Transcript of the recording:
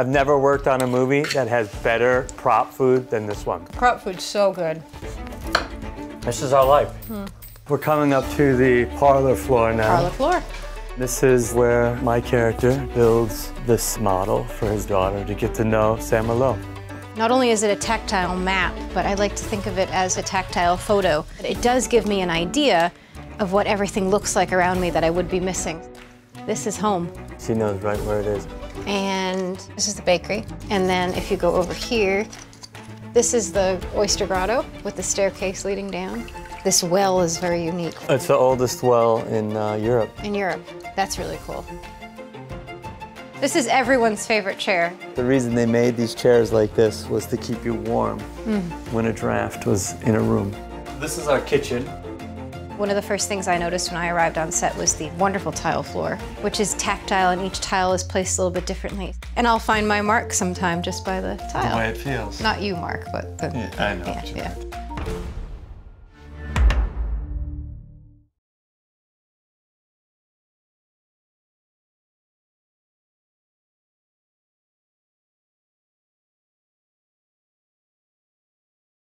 I've never worked on a movie that has better prop food than this one. Prop food's so good. This is our life. Hmm. We're coming up to the parlor floor now. Parlor floor. This is where my character builds this model for his daughter to get to know Saint-Malo. Not only is it a tactile map, but I like to think of it as a tactile photo. It does give me an idea of what everything looks like around me that I would be missing. This is home. She knows right where it is. And this is the bakery. And then if you go over here, this is the Oyster Grotto with the staircase leading down. This well is very unique It's the oldest well in uh, Europe. in Europe. That's really cool. This is everyone's favorite chair. The reason they made these chairs like this was to keep you warm when a draft was in a room. This is our kitchen. One of the first things I noticed when I arrived on set was the wonderful tile floor, which is tactile and each tile is placed a little bit differently. And I'll find my mark sometime just by the tile. The way it feels. Not you, Mark, but the, Yeah, I know yeah, yeah.